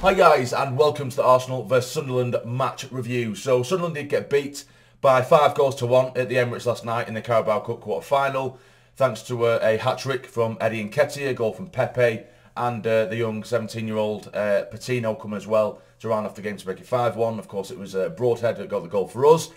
Hi guys and welcome to the Arsenal vs Sunderland match review. So Sunderland did get beat by five goals to one at the Emirates last night in the Carabao Cup quarter final thanks to a, a hat-trick from Eddie Nketiah, a goal from Pepe and uh, the young 17-year-old uh, Patino come as well to round off the game to make it 5-1. Of course it was uh, Broadhead that got the goal for us.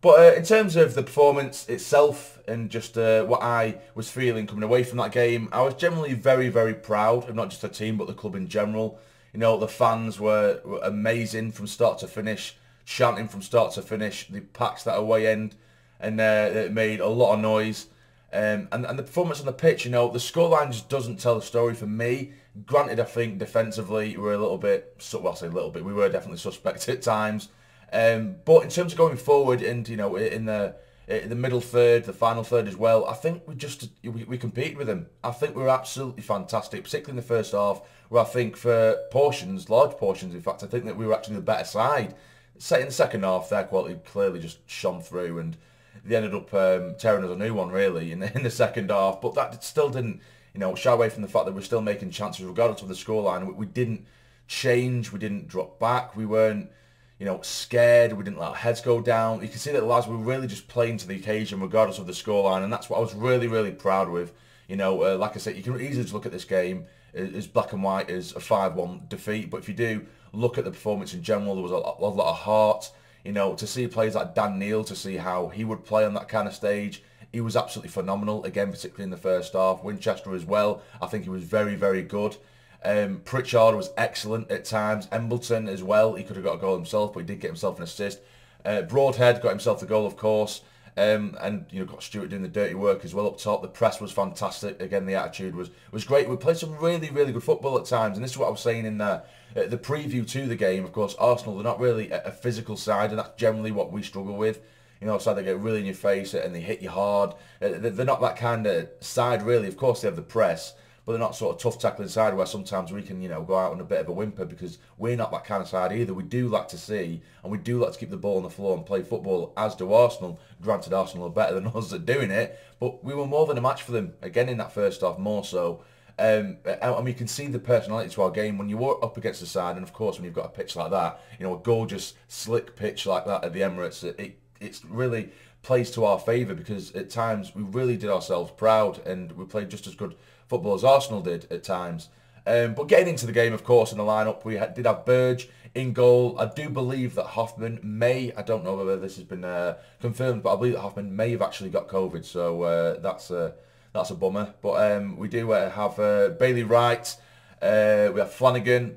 But uh, in terms of the performance itself and just uh, what I was feeling coming away from that game, I was generally very, very proud of not just the team but the club in general. You know, the fans were, were amazing from start to finish, chanting from start to finish. They packed that away end and uh, it made a lot of noise. Um, and, and the performance on the pitch, you know, the scoreline just doesn't tell the story for me. Granted, I think defensively we were a little bit, well, I say a little bit, we were definitely suspect at times. Um, but in terms of going forward and, you know, in the in the middle third, the final third as well, I think we just, we, we competed with them. I think we were absolutely fantastic, particularly in the first half, where I think for portions, large portions, in fact, I think that we were actually the better side. Say in the second half, their quality clearly just shone through and they ended up um, tearing us a new one really in the, in the second half. But that still didn't, you know, shy away from the fact that we're still making chances regardless of the scoreline. We, we didn't change, we didn't drop back, we weren't, you know, scared, we didn't let our heads go down. You can see that the lads were really just playing to the occasion regardless of the scoreline and that's what I was really, really proud with. You know, uh, like I said, you can easily just look at this game as black and white as a 5-1 defeat, but if you do look at the performance in general, there was a, a lot of heart, you know, to see players like Dan Neil, to see how he would play on that kind of stage, he was absolutely phenomenal, again, particularly in the first half. Winchester as well, I think he was very, very good. Um, Pritchard was excellent at times. Embleton as well, he could have got a goal himself, but he did get himself an assist. Uh, Broadhead got himself the goal, of course. Um, and you know got Stewart doing the dirty work as well up top. The press was fantastic. Again, the attitude was was great. We played some really really good football at times, and this is what I was saying in the uh, the preview to the game. Of course, Arsenal they're not really a, a physical side, and that's generally what we struggle with. You know, so they get really in your face and they hit you hard. Uh, they're not that kind of side really. Of course, they have the press, but they're not sort of tough tackling side where sometimes we can, you know, go out on a bit of a whimper because we're not that kind of side either. We do like to see and we do like to keep the ball on the floor and play football, as do Arsenal. Granted, Arsenal are better than us at doing it, but we were more than a match for them, again in that first half, more so. Um, and we can see the personality to our game when you're up against the side, and of course when you've got a pitch like that, you know, a gorgeous, slick pitch like that at the Emirates, it, it it's really plays to our favour because at times we really did ourselves proud and we played just as good football as Arsenal did at times. Um, but getting into the game, of course, in the lineup, we had, did have Burge in goal. I do believe that Hoffmann may, I don't know whether this has been uh, confirmed, but I believe that Hoffmann may have actually got COVID, so uh, that's, a, that's a bummer. But um, we do uh, have uh, Bailey Wright, uh, we have Flanagan,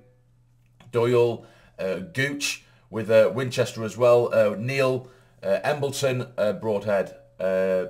Doyle, uh, Gooch, with Winchester as well, Neil, Embleton, Broadhead,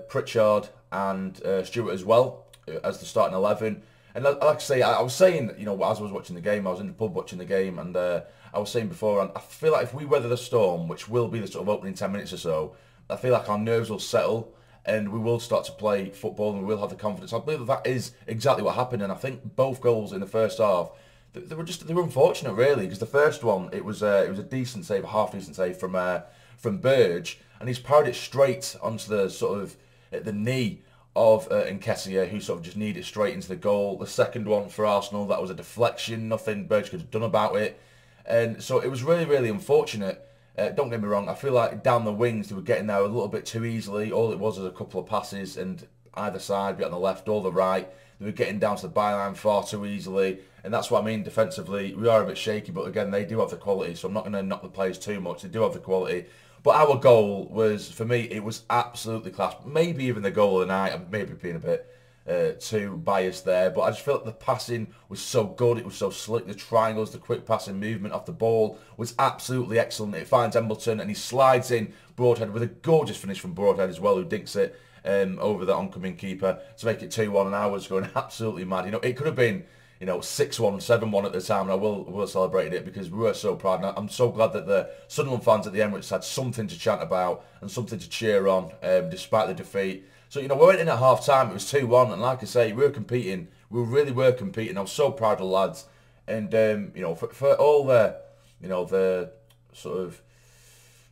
Pritchard, and Stewart as well as the starting 11. And like I say, I, was saying, you know, as I was watching the game, I was in the pub watching the game, and uh, I was saying before, and I feel like if we weather the storm, which will be the sort of opening 10 minutes or so, I feel like our nerves will settle and we will start to play football and we will have the confidence. I believe that, that is exactly what happened, and I think both goals in the first half, they, they were just they were unfortunate really, because the first one it was uh, it was a decent save, a half decent save from uh, from Burge, and he's parried it straight onto the sort of at the knee of uh, Nketiah, who sort of just needed straight into the goal. The second one for Arsenal, that was a deflection, nothing Burge could have done about it. And so it was really, really unfortunate. Uh, don't get me wrong, I feel like down the wings they were getting there a little bit too easily. All it was was a couple of passes and either side, be on the left or the right, they were getting down to the byline far too easily. And that's what I mean defensively. We are a bit shaky, but again, they do have the quality, so I'm not going to knock the players too much. They do have the quality. But our goal was, for me, it was absolutely class. Maybe even the goal of the night. I'm maybe being a bit uh, too biased there. But I just felt the passing was so good. It was so slick. The triangles, the quick passing movement off the ball was absolutely excellent. It finds Embleton and he slides in Broadhead with a gorgeous finish from Broadhead as well, who dinks it um, over the oncoming keeper to make it 2-1. And I was going absolutely mad. You know, it could have been you know, 6-1, 7-1 at the time, and I will will celebrate it because we were so proud. And I'm so glad that the Sunderland fans at the Emirates had something to chant about and something to cheer on, um, despite the defeat. So, you know, we went in at half-time, it was 2-1, and like I say, we were competing. We really were competing. I was so proud of the lads. And, um, you know, for, for all the, you know, the sort of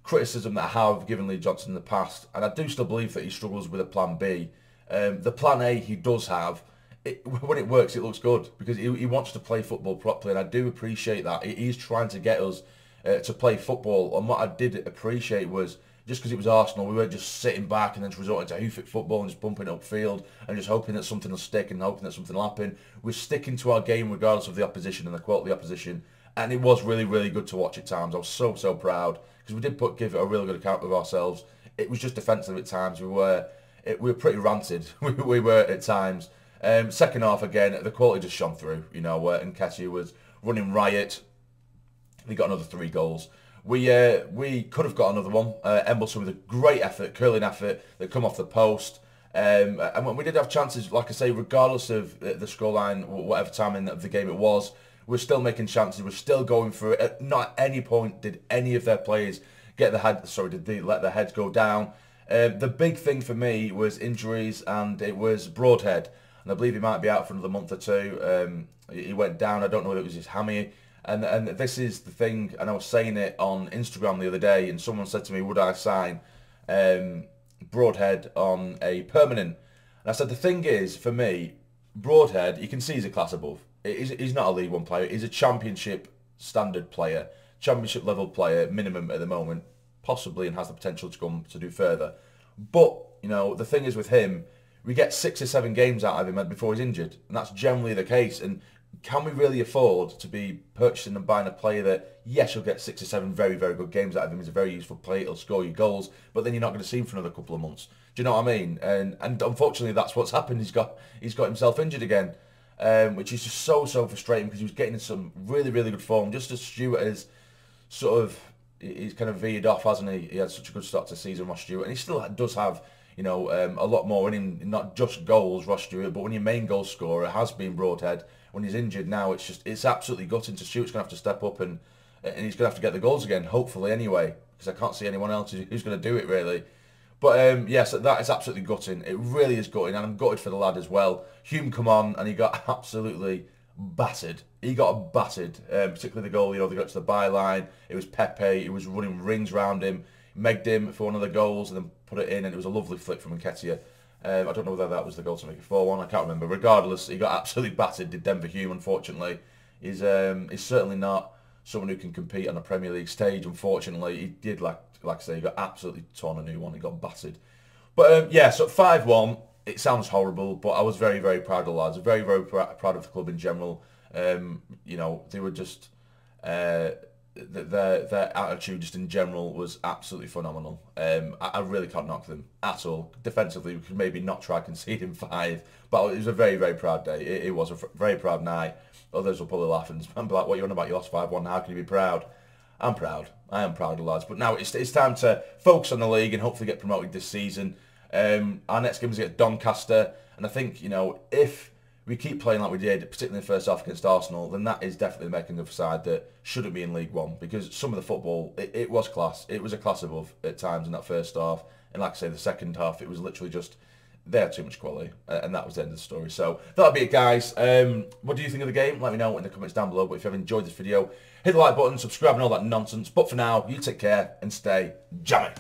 criticism that I have given Lee Johnson in the past, and I do still believe that he struggles with a plan B. Um, the plan A he does have it, when it works, it looks good because he, he, wants to play football properly, and I do appreciate that. He, he's trying to get us uh, to play football, and what I did appreciate was just because it was Arsenal, we weren't just sitting back and then resorting to hoof football and just bumping upfield and just hoping that something will stick and hoping that something will happen. We're sticking to our game regardless of the opposition and the quality of the opposition, and it was really, really good to watch at times. I was so, so proud because we did put give it a really good account of ourselves. It was just defensive at times. We were it, we were pretty ranted. we, we were at times. Um, second half again, the quality just shone through. You know, uh, and Nketiah was running riot. He got another three goals. We uh, we could have got another one. Uh, with a great effort, curling effort that come off the post. Um, and when we did have chances, like I say, regardless of the scoreline, whatever time in the game it was, we're still making chances. We're still going for it. At not any point did any of their players get the head. Sorry, did they let their heads go down? Uh, the big thing for me was injuries, and it was Broadhead, and I believe he might be out for another month or two. Um, he went down. I don't know whether it was his hammy, and and this is the thing. And I was saying it on Instagram the other day, and someone said to me, "Would I sign um, Broadhead on a permanent?" And I said, "The thing is, for me, Broadhead, you can see he's a class above. He's, he's not a League One player. He's a Championship standard player, Championship level player minimum at the moment." possibly and has the potential to come to do further. But, you know, the thing is with him, we get six or seven games out of him before he's injured. And that's generally the case. And can we really afford to be purchasing and buying a player that, yes, you'll get six or seven very, very good games out of him. He's a very useful player. He'll score you goals. But then you're not going to see him for another couple of months. Do you know what I mean? And and unfortunately, that's what's happened. He's got he's got himself injured again, um, which is just so, so frustrating because he was getting some really, really good form. Just as Stewart is sort of he's kind of veered off, hasn't he? He had such a good start to season, Ross Stewart, and he still does have, you know, um, a lot more in him, not just goals, Ross Stewart, but when your main goal scorer has been Broadhead, when he's injured now, it's just, it's absolutely gutting. To Stewart's going to have to step up and and he's going to have to get the goals again, hopefully anyway, because I can't see anyone else who's going to do it really. But um, yes, that is absolutely gutting. It really is gutting, and I'm gutted for the lad as well. Hume come on, and he got absolutely battered. He got battered, um, particularly the goal. You know, they got to the byline. It was Pepe. He was running rings round him, megged him for one of the goals, and then put it in. And it was a lovely flick from Nketiah. Um, I don't know whether that was the goal to make it 4-1. I can't remember. Regardless, he got absolutely battered. Did Denver Hume? Unfortunately, he's um, he's certainly not someone who can compete on a Premier League stage. Unfortunately, he did like like I say, he got absolutely torn a new one. He got battered. But um, yeah, so 5-1 it sounds horrible, but I was very, very proud of the lads. Very, very pr- proud of the club in general. Um, you know, they were just uh, their their attitude just in general was absolutely phenomenal. Um, I, I, really can't knock them at all. Defensively, we could maybe not try conceding five, but it was a very, very proud day. It, it was a very proud night. Others will probably laugh and be like, "What are you on about? You lost five one. How can you be proud?" I'm proud. I am proud of lads. But now it's it's time to focus on the league and hopefully get promoted this season. Um, our next game is against Doncaster, and I think you know if we keep playing like we did, particularly in the first half against Arsenal, then that is definitely making a side that shouldn't be in League One because some of the football it, it was class. It was a class above at times in that first half, and like I say, the second half it was literally just they had too much quality, and that was the end of the story. So that'll be it, guys. Um, what do you think of the game? Let me know in the comments down below. But if you have enjoyed this video, hit the like button, subscribe, and all that nonsense. But for now, you take care and stay jammy.